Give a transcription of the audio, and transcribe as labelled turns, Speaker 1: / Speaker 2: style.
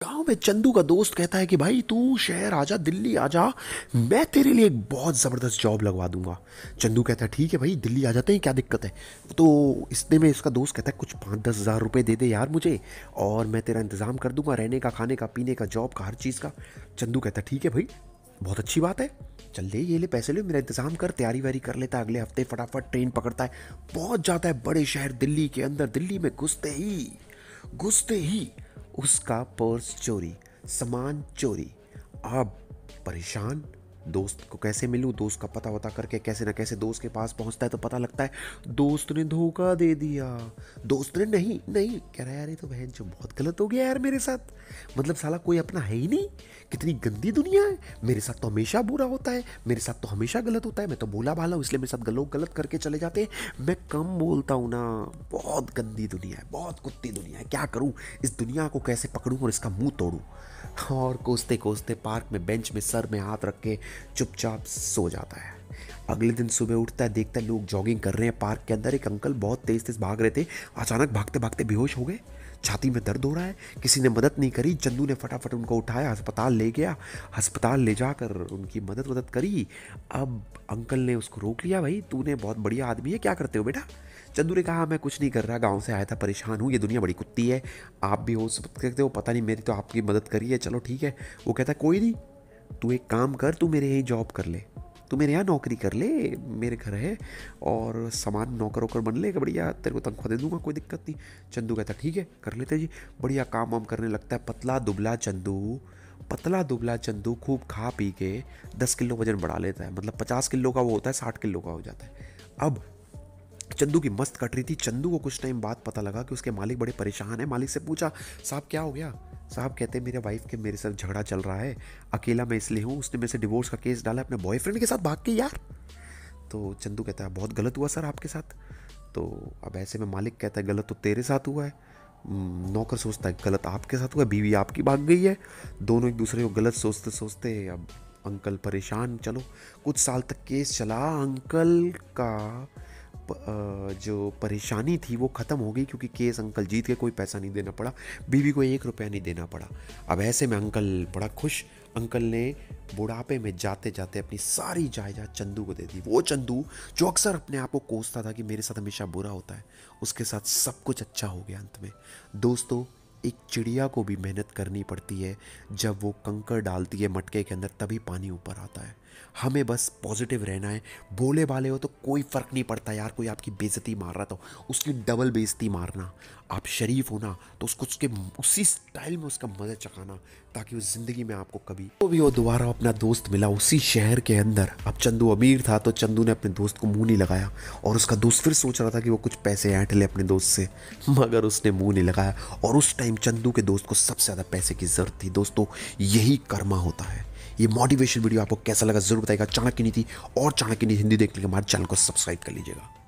Speaker 1: गाँव में चंदू का दोस्त कहता है कि भाई, तू शहर आजा, दिल्ली आजा, मैं तेरे लिए एक बहुत ज़बरदस्त जॉब लगवा दूँगा। चंदू कहता है, ठीक है भाई, दिल्ली आ जाते हैं, क्या दिक्कत है? तो इसने में इसका दोस्त कहता है, कुछ पाँच दस हज़ार रुपये दे दे यार मुझे, और मैं तेरा इंतज़ाम कर दूँगा, रहने का, खाने का, पीने का जॉब का, हर चीज़ का। चंदू कहता है, ठीक है भाई, बहुत अच्छी बात है। चल ले, ये ले पैसे ले, मेरा इंतज़ाम कर, तैयारी वैयारी कर लेता है, अगले हफ़्ते फटाफट ट्रेन पकड़ता है। पहुँच जाता है बड़े शहर दिल्ली के अंदर, दिल्ली में घुसते ही घुसते ही उसका पर्स चोरी, सामान चोरी। अब परेशान? दोस्त को कैसे मिलूं? दोस्त का पता वता करके कैसे ना कैसे दोस्त के पास पहुँचता है तो पता लगता है, दोस्त ने धोखा दे दिया। दोस्त ने, नहीं नहीं। कह रहा यार ये तो बहन, जो बहुत गलत हो गया यार मेरे साथ। मतलब साला कोई अपना है ही नहीं। कितनी गंदी दुनिया है। मेरे साथ तो हमेशा बुरा होता है। मेरे साथ तो हमेशा गलत होता है। मैं तो बोला भाला हूँ, इसलिए मेरे साथ लोग गलत करके चले जाते हैं। मैं कम बोलता हूँ ना, बहुत गंदी दुनिया है, बहुत कुत्ती दुनिया है। क्या करूँ? इस दुनिया को कैसे पकड़ूँ और इसका मुँह तोड़ूँ? और कोसते कोसते पार्क में, बेंच में, सर में हाथ रख के चुपचाप सो जाता है। अगले दिन सुबह उठता है, देखता है लोग जॉगिंग कर रहे हैं। पार्क के अंदर एक अंकल बहुत तेज तेज भाग रहे थे। अचानक भागते भागते बेहोश हो गए। छाती में दर्द हो रहा है, किसी ने मदद नहीं करी, चंदू ने फटाफट उनको उठाया, अस्पताल ले गया, अस्पताल ले जाकर उनकी मदद वदद करी। अब अंकल ने उसको रोक लिया, भाई, तूने बहुत बढ़िया आदमी है, क्या करते हो बेटा? चंदू ने कहा, मैं कुछ नहीं कर रहा, गाँव से आया था, परेशान हूँ, ये दुनिया बड़ी कुत्ती है, आप भी हो सकते हो, पता नहीं, मेरी तो आपकी मदद करी है, चलो ठीक है। वो कहता, कोई नहीं, तू एक काम कर, तू मेरे यहीं जॉब कर ले। तू मेरे यहाँ नौकरी कर ले, मेरे घर है और सामान नौकर वोकर बन ले बढ़िया, तेरे को तनख्वाह दे दूँगा, कोई दिक्कत नहीं। चंदू कहता, ठीक है, कर लेते जी। बढ़िया, काम वाम करने लगता है। पतला दुबला चंदू, पतला दुबला चंदू खूब खा पी के दस किलो वज़न बढ़ा लेता है। मतलब पचास किलो का वो होता है, साठ किलो का हो जाता है। अब चंदू की मस्त कट रही थी। चंदू को कुछ टाइम बाद पता लगा कि उसके मालिक बड़े परेशान हैं। मालिक से पूछा, साहब, क्या हो गया? साहब कहते हैं मेरे वाइफ के मेरे साथ झगड़ा चल रहा है अकेला मैं इसलिए हूँ उसने मेरे से डिवोर्स का केस डाला अपने बॉयफ्रेंड के साथ भाग के यार। तो चंदू कहता है बहुत गलत हुआ सर आपके साथ। तो अब ऐसे में मालिक कहता है गलत तो तेरे साथ हुआ है। हम्म, नौकर सोचता है गलत आपके साथ हुआ बीवी आपकी भाग गई है। दोनों एक दूसरे को गलत सोचते सोचते अब अंकल परेशान चलो कुछ साल तक केस चला अंकल का जो परेशानी थी वो ख़त्म हो गई क्योंकि केस अंकल जीत के कोई पैसा नहीं देना पड़ा। बीवी को एक रुपया नहीं देना पड़ा। अब ऐसे में अंकल बड़ा खुश। अंकल ने बुढ़ापे में जाते जाते अपनी सारी जायदाद चंदू को दे दी। वो चंदू जो अक्सर अपने आप को कोसता था कि मेरे साथ हमेशा बुरा होता है, उसके साथ सब कुछ अच्छा हो गया अंत में। दोस्तों, एक चिड़िया को भी मेहनत करनी पड़ती है। जब वो कंकर डालती है मटके के अंदर, तभी पानी ऊपर आता है। हमें बस पॉजिटिव रहना है। बोले वाले हो तो कोई फ़र्क नहीं पड़ता यार, कोई आपकी बेइज्जती मार रहा तो उसकी डबल बेइज्जती मारना। आप शरीफ होना तो उसको उसके, उसी स्टाइल में उसका मज़ा चखाना, ताकि उस ज़िंदगी में आपको कभी तो भी वो दोबारा अपना दोस्त मिला उसी शहर के अंदर। अब चंदू अमीर था तो चंदू ने अपने दोस्त को मुँह नहीं लगाया, और उसका दोस्त फिर सोच रहा था कि वो कुछ पैसे ऐंठ ले अपने दोस्त से, मगर उसने मुँह नहीं लगाया। और उस टाइम चंदू के दोस्त को सबसे ज़्यादा पैसे की ज़रूरत थी। दोस्तों, यही कर्मा होता है। ये मोटिवेशन वीडियो आपको कैसा लगा, ज़रूर बताएगा चाणक्य नीति और चाणक्य नीति हिंदी देखने के हमारे चैनल को सब्सक्राइब कर लीजिएगा।